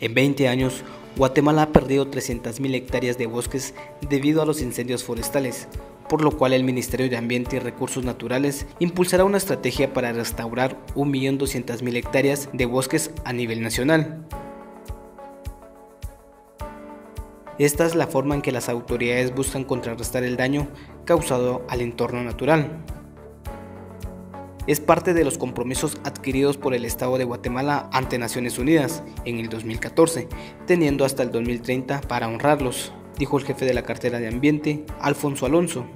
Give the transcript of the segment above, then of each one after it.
En 20 años, Guatemala ha perdido 300.000 hectáreas de bosques debido a los incendios forestales, por lo cual el Ministerio de Ambiente y Recursos Naturales impulsará una estrategia para restaurar 1.200.000 hectáreas de bosques a nivel nacional. Esta es la forma en que las autoridades buscan contrarrestar el daño causado al entorno natural es parte de los compromisos adquiridos por el Estado de Guatemala ante Naciones Unidas en el 2014, teniendo hasta el 2030 para honrarlos, dijo el jefe de la cartera de Ambiente, Alfonso Alonso.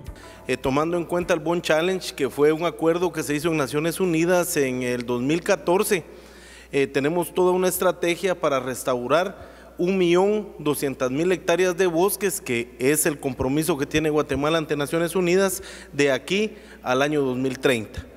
Eh, tomando en cuenta el Bond Challenge, que fue un acuerdo que se hizo en Naciones Unidas en el 2014, eh, tenemos toda una estrategia para restaurar 1.200.000 hectáreas de bosques, que es el compromiso que tiene Guatemala ante Naciones Unidas de aquí al año 2030.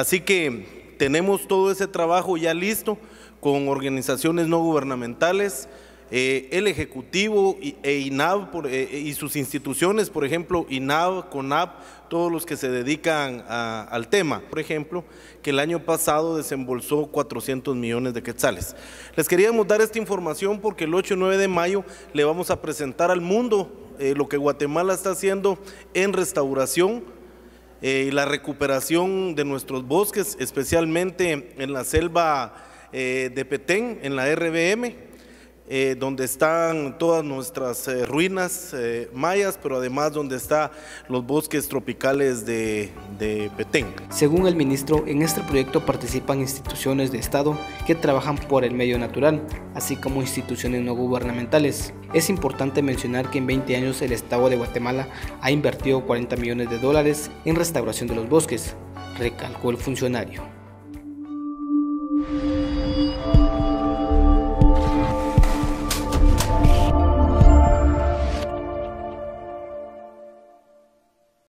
Así que tenemos todo ese trabajo ya listo con organizaciones no gubernamentales, eh, el Ejecutivo e INAV eh, y sus instituciones, por ejemplo, INAV, CONAP, todos los que se dedican al tema. Por ejemplo, que el año pasado desembolsó 400 millones de quetzales. Les queríamos dar esta información porque el 8 y 9 de mayo le vamos a presentar al mundo eh, lo que Guatemala está haciendo en restauración eh, y la recuperación de nuestros bosques, especialmente en la selva eh, de Petén, en la RBM, eh, donde están todas nuestras ruinas mayas, pero además donde están los bosques tropicales de, de Petén. Según el ministro, en este proyecto participan instituciones de Estado que trabajan por el medio natural, así como instituciones no gubernamentales. Es importante mencionar que en 20 años el Estado de Guatemala ha invertido 40 millones de dólares en restauración de los bosques, recalcó el funcionario.